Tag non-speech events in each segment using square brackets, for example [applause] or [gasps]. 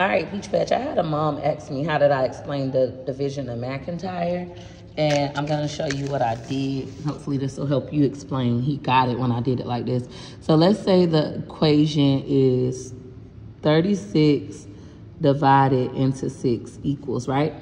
All right, Peach Patch, I had a mom ask me how did I explain the division of McIntyre. And I'm gonna show you what I did. Hopefully this will help you explain. He got it when I did it like this. So let's say the equation is 36 divided into six equals, right?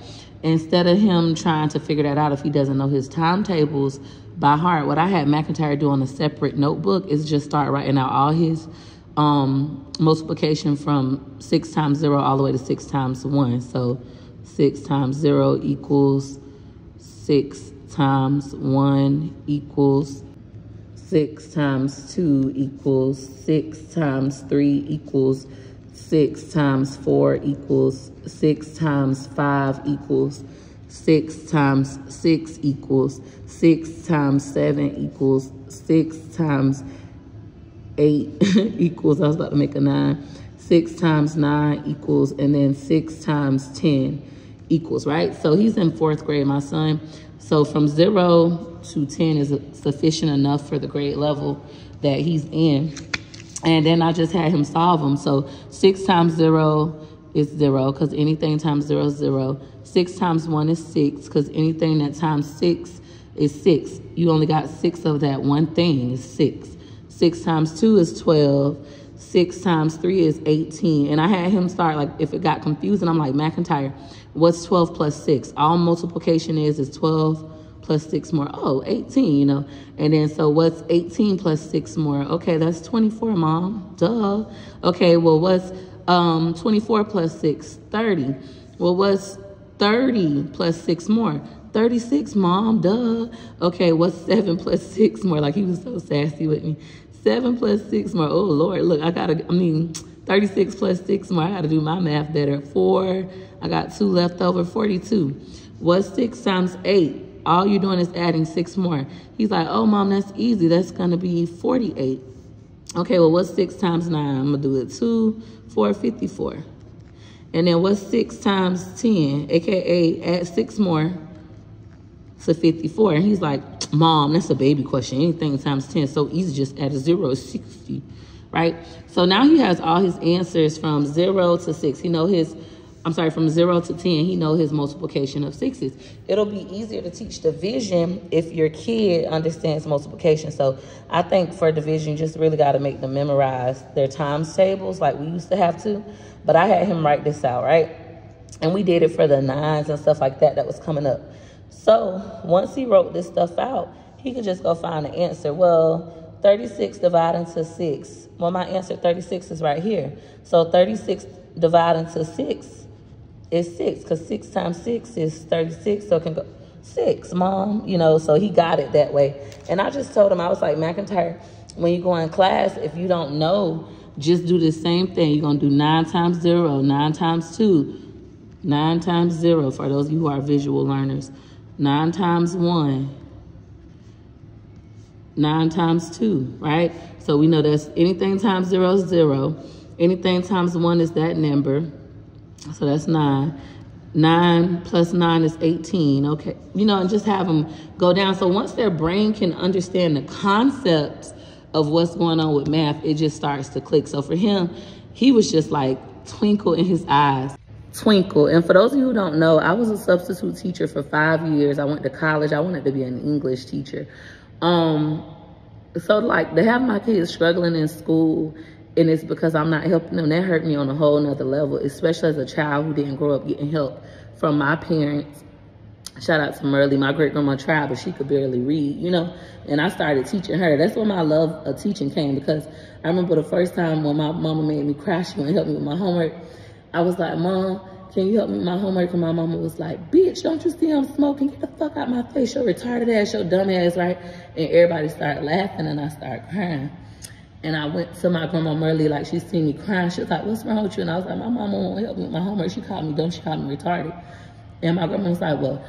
Instead of him trying to figure that out if he doesn't know his timetables by heart, what I had McIntyre do on a separate notebook is just start writing out all his um, multiplication from six times zero all the way to six times one. So six times zero equals six times one equals six times two equals six times three equals six times four equals six times five equals six times six equals six times seven equals six times eight [laughs] equals, I was about to make a nine, six times nine equals, and then six times 10 equals, right? So he's in fourth grade, my son. So from zero to 10 is sufficient enough for the grade level that he's in. And then I just had him solve them. So six times zero is zero because anything times zero is zero. Six times one is six because anything that times six is six. You only got six of that one thing is six. Six times two is 12. Six times three is 18. And I had him start, like, if it got confusing, I'm like, McIntyre, what's 12 plus six? All multiplication is, is 12 plus six more. Oh, 18, you know. And then, so what's 18 plus six more? Okay, that's 24, mom. Duh. Okay, well, what's um, 24 plus six? 30. Well, what's 30 plus six more? 36, mom, duh. Okay, what's seven [laughs] plus six more? Like he was so sassy with me. Seven plus six more. Oh, Lord, look, I gotta, I mean, 36 plus six more. I gotta do my math better. Four, I got two left over, 42. What's six times eight? All you're doing is adding six more. He's like, oh, mom, that's easy. That's gonna be 48. Okay, well, what's six times nine? I'm gonna do it two, four, 54. And then what's six times 10? AKA add six more to 54. And he's like, Mom, that's a baby question. Anything times 10 so easy, just add a zero is 60, right? So now he has all his answers from zero to six. He know his, I'm sorry, from zero to 10, he know his multiplication of sixes. It'll be easier to teach division if your kid understands multiplication. So I think for division, you just really got to make them memorize their times tables like we used to have to. But I had him write this out, right? And we did it for the nines and stuff like that that was coming up. So once he wrote this stuff out, he could just go find the answer. Well, 36 divided into 6. Well, my answer 36 is right here. So 36 divided into 6 is 6 because 6 times 6 is 36. So it can go 6, mom. You know, so he got it that way. And I just told him, I was like, McIntyre, when you go in class, if you don't know, just do the same thing. You're going to do 9 times 0, 9 times 2, 9 times 0 for those of you who are visual learners. 9 times 1, 9 times 2, right? So we know that's anything times 0 is 0. Anything times 1 is that number. So that's 9. 9 plus 9 is 18, okay? You know, and just have them go down. So once their brain can understand the concepts of what's going on with math, it just starts to click. So for him, he was just like twinkle in his eyes. Twinkle. And for those of you who don't know, I was a substitute teacher for five years. I went to college. I wanted to be an English teacher. Um, so like to have my kids struggling in school and it's because I'm not helping them, that hurt me on a whole nother level, especially as a child who didn't grow up getting help from my parents. Shout out to Merle, my great grandma tried, but she could barely read, you know. And I started teaching her. That's when my love of teaching came because I remember the first time when my mama made me cry, she wouldn't help me with my homework. I was like, Mom, can you help me with my homework? And my mama was like, bitch, don't you see I'm smoking? Get the fuck out my face, your retarded ass, your dumb ass, right? And everybody started laughing and I started crying. And I went to my grandma Merle, like she seen me crying. She was like, what's wrong with you? And I was like, my mama won't help me with my homework. She called me, don't she call me retarded? And my grandma was like, well,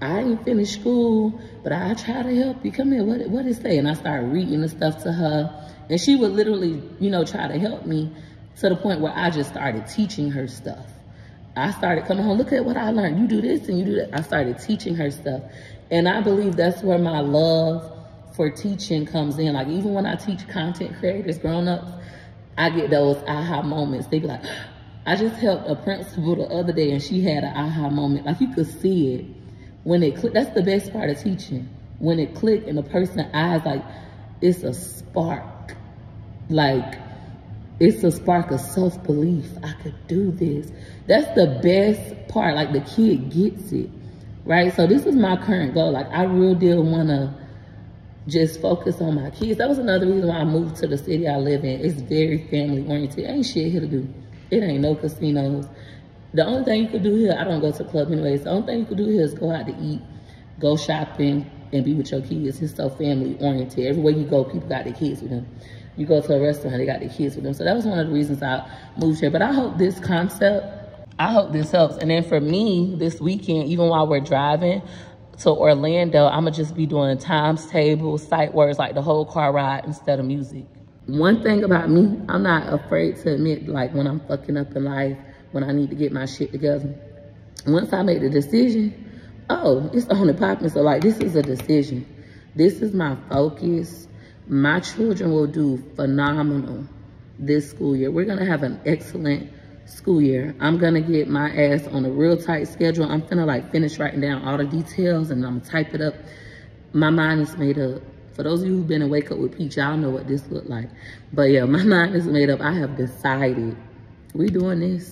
I ain't finished school, but I try to help you. Come here, what, what is say? And I started reading the stuff to her. And she would literally, you know, try to help me to the point where I just started teaching her stuff. I started coming home, look at what I learned. You do this and you do that. I started teaching her stuff. And I believe that's where my love for teaching comes in. Like even when I teach content creators, grown ups, I get those aha moments. They be like, [gasps] I just helped a principal the other day and she had an aha moment. Like you could see it when it clicked. That's the best part of teaching. When it clicked and the person's eyes, like it's a spark. Like it's a spark of self-belief. I could do this. That's the best part. Like the kid gets it, right? So this is my current goal. Like I real deal want to just focus on my kids. That was another reason why I moved to the city I live in. It's very family oriented. Ain't shit here to do. It ain't no casinos. The only thing you could do here, I don't go to club anyways. The only thing you could do here is go out to eat, go shopping, and be with your kids. It's so family oriented. Everywhere you go, people got their kids with them. You go to a restaurant, they got their kids with them. So that was one of the reasons I moved here. But I hope this concept, I hope this helps. And then for me, this weekend, even while we're driving to Orlando, I'm to just be doing times tables, sight words, like the whole car ride instead of music one thing about me, I'm not afraid to admit, like, when I'm fucking up in life, when I need to get my shit together. Once I make the decision, oh, it's on the popping. So, like, this is a decision. This is my focus. My children will do phenomenal this school year. We're going to have an excellent school year. I'm going to get my ass on a real tight schedule. I'm finna, like, finish writing down all the details, and I'm going to type it up. My mind is made up. For those of you who've been in Wake Up with Peach, y'all know what this looked like. But yeah, [laughs] my mind is made up. I have decided we doing this.